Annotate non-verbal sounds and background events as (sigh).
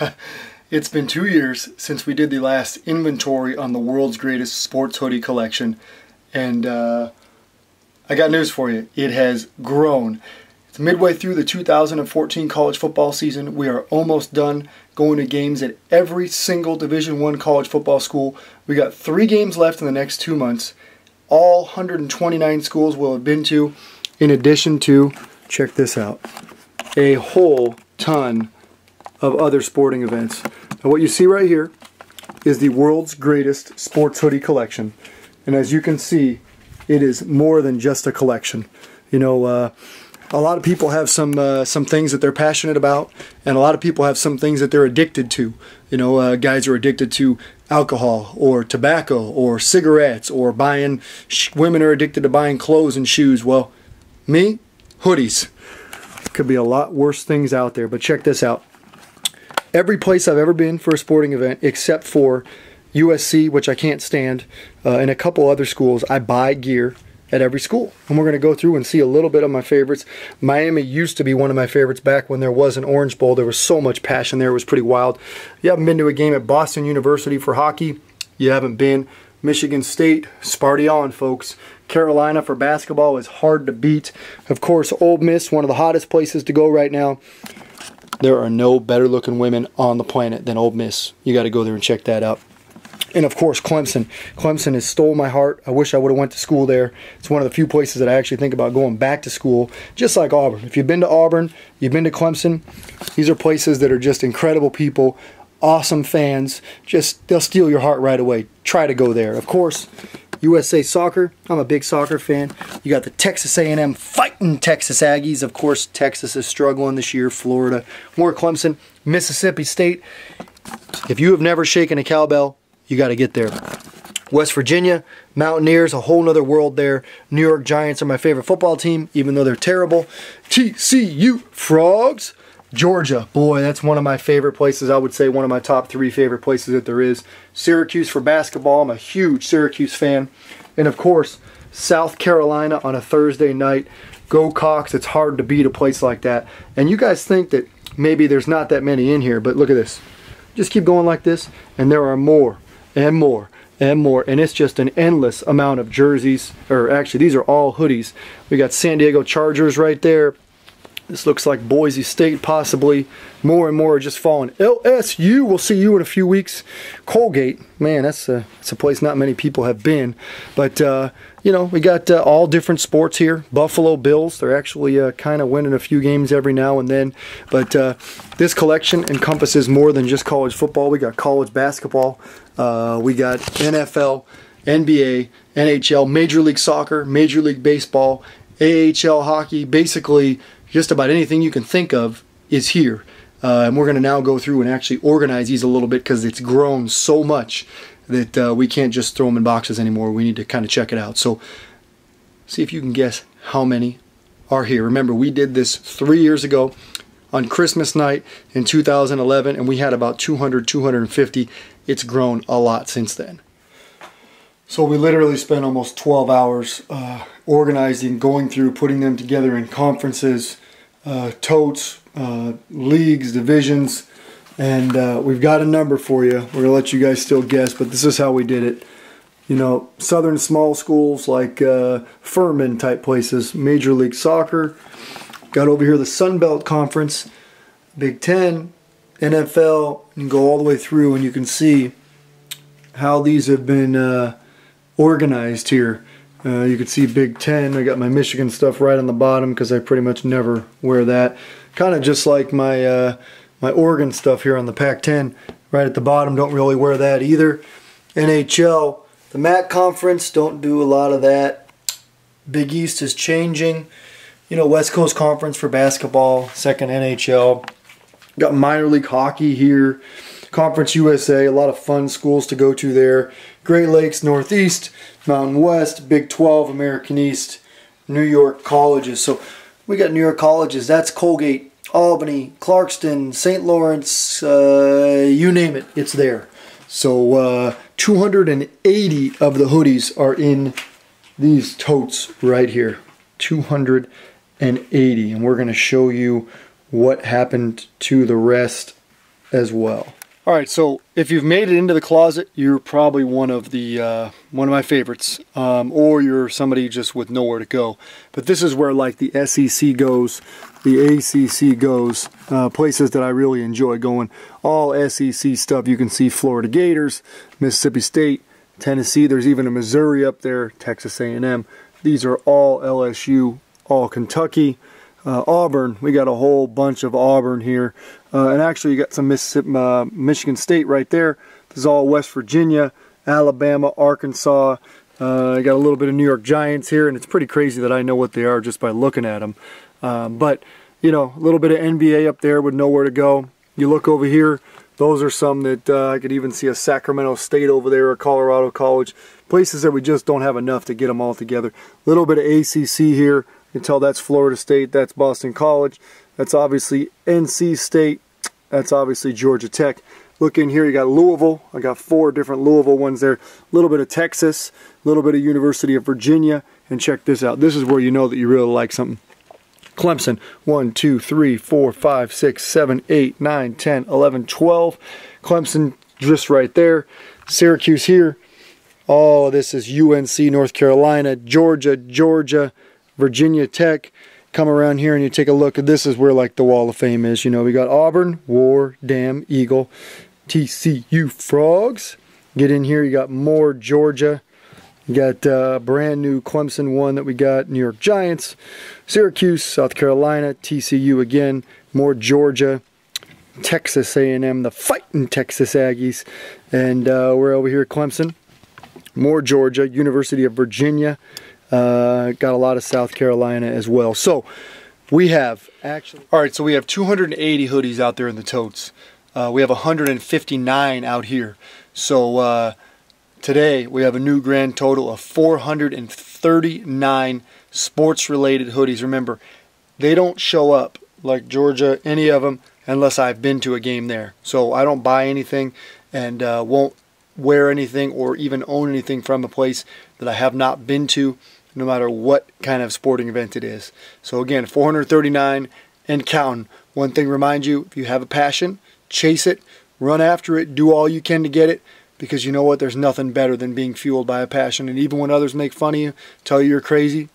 (laughs) it's been two years since we did the last inventory on the world's greatest sports hoodie collection, and uh, I got news for you. It has grown. It's midway through the 2014 college football season. We are almost done going to games at every single Division One college football school. We got three games left in the next two months. All 129 schools will have been to, in addition to, check this out, a whole ton of other sporting events. Now what you see right here is the world's greatest sports hoodie collection. And as you can see, it is more than just a collection. You know, uh, a lot of people have some uh, some things that they're passionate about, and a lot of people have some things that they're addicted to. You know, uh, guys are addicted to alcohol or tobacco or cigarettes or buying. women are addicted to buying clothes and shoes. Well, me, hoodies. Could be a lot worse things out there, but check this out. Every place I've ever been for a sporting event, except for USC, which I can't stand, uh, and a couple other schools, I buy gear at every school. And we're going to go through and see a little bit of my favorites. Miami used to be one of my favorites back when there was an Orange Bowl. There was so much passion there. It was pretty wild. You haven't been to a game at Boston University for hockey? You haven't been. Michigan State, Sparty on, folks. Carolina for basketball is hard to beat. Of course, Ole Miss, one of the hottest places to go right now. There are no better looking women on the planet than Ole Miss. You got to go there and check that out and of course Clemson. Clemson has stole my heart. I wish I would have went to school there. It's one of the few places that I actually think about going back to school, just like Auburn. If you've been to Auburn, you've been to Clemson, these are places that are just incredible people, awesome fans. Just they'll steal your heart right away. Try to go there. Of course, USA Soccer. I'm a big soccer fan. You got the Texas A&M fighting Texas Aggies. Of course, Texas is struggling this year. Florida, more Clemson, Mississippi State. If you have never shaken a cowbell, you got to get there. West Virginia, Mountaineers, a whole nother world there. New York Giants are my favorite football team, even though they're terrible. TCU Frogs. Georgia, boy, that's one of my favorite places. I would say one of my top three favorite places that there is. Syracuse for basketball. I'm a huge Syracuse fan. And of course, South Carolina on a Thursday night. Go Cocks. It's hard to beat a place like that. And you guys think that maybe there's not that many in here, but look at this. Just keep going like this, and there are more and more and more and it's just an endless amount of jerseys or actually these are all hoodies we got San Diego Chargers right there this looks like Boise State possibly. More and more are just falling. LSU, we'll see you in a few weeks. Colgate, man, that's a, that's a place not many people have been. But, uh, you know, we got uh, all different sports here. Buffalo Bills, they're actually uh, kind of winning a few games every now and then. But uh, this collection encompasses more than just college football. We got college basketball. Uh, we got NFL, NBA, NHL, Major League Soccer, Major League Baseball, AHL hockey, basically just about anything you can think of is here. Uh, and we're going to now go through and actually organize these a little bit because it's grown so much that uh, we can't just throw them in boxes anymore. We need to kind of check it out. So see if you can guess how many are here. Remember, we did this three years ago on Christmas night in 2011, and we had about 200, 250. It's grown a lot since then. So we literally spent almost 12 hours uh, organizing, going through, putting them together in conferences, uh, totes, uh, leagues, divisions, and uh, we've got a number for you. We're going to let you guys still guess, but this is how we did it. You know, southern small schools like uh, Furman type places, Major League Soccer. Got over here the Sun Belt Conference, Big Ten, NFL, and go all the way through, and you can see how these have been uh, organized here. Uh, you can see Big Ten. I got my Michigan stuff right on the bottom because I pretty much never wear that. Kind of just like my uh, my Oregon stuff here on the Pac-10 right at the bottom. Don't really wear that either. NHL, the MAC conference, don't do a lot of that. Big East is changing. You know, West Coast Conference for basketball, second NHL. Got minor league hockey here. Conference USA, a lot of fun schools to go to there. Great Lakes Northeast, Mountain West, Big 12, American East, New York colleges. So we got New York colleges. That's Colgate, Albany, Clarkson, St. Lawrence, uh, you name it, it's there. So uh, 280 of the hoodies are in these totes right here. 280. And we're going to show you what happened to the rest as well. All right, so if you've made it into the closet, you're probably one of the uh, one of my favorites, um, or you're somebody just with nowhere to go. But this is where like the SEC goes, the ACC goes, uh, places that I really enjoy going. All SEC stuff. You can see Florida Gators, Mississippi State, Tennessee. There's even a Missouri up there, Texas A&M. These are all LSU, all Kentucky. Uh, Auburn, we got a whole bunch of Auburn here. Uh, and actually, you got some Mississippi, uh, Michigan State right there. This is all West Virginia, Alabama, Arkansas. Uh, I got a little bit of New York Giants here, and it's pretty crazy that I know what they are just by looking at them. Um, but, you know, a little bit of NBA up there with nowhere to go. You look over here, those are some that uh, I could even see a Sacramento State over there, or Colorado College. Places that we just don't have enough to get them all together. A little bit of ACC here. You can tell that's Florida State, that's Boston College. That's obviously NC State. That's obviously Georgia Tech. Look in here, you got Louisville. I got four different Louisville ones there. A little bit of Texas, a little bit of University of Virginia. And check this out. This is where you know that you really like something. Clemson, 1, 2, 3, 4, 5, 6, 7, 8, 9, 10, 11, 12. Clemson just right there. Syracuse here. All this is UNC, North Carolina, Georgia, Georgia, Virginia Tech, come around here and you take a look. This is where like the wall of fame is. You know we got Auburn War Damn Eagle TCU Frogs. Get in here. You got more Georgia. You got uh, brand new Clemson one that we got. New York Giants Syracuse South Carolina TCU again. More Georgia Texas A&M the fighting Texas Aggies. And uh, we're over here Clemson. More Georgia University of Virginia uh, got a lot of South Carolina as well. So we have actually. All right, so we have 280 hoodies out there in the totes. Uh, we have 159 out here. So uh, today we have a new grand total of 439 sports related hoodies. Remember, they don't show up like Georgia, any of them, unless I've been to a game there. So I don't buy anything and uh, won't wear anything or even own anything from a place that I have not been to no matter what kind of sporting event it is. So again, 439 and counting. One thing remind you, if you have a passion, chase it, run after it, do all you can to get it, because you know what, there's nothing better than being fueled by a passion. And even when others make fun of you, tell you you're crazy,